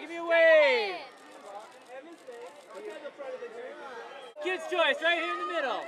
Give me a wave. Kids' choice, right here in the middle.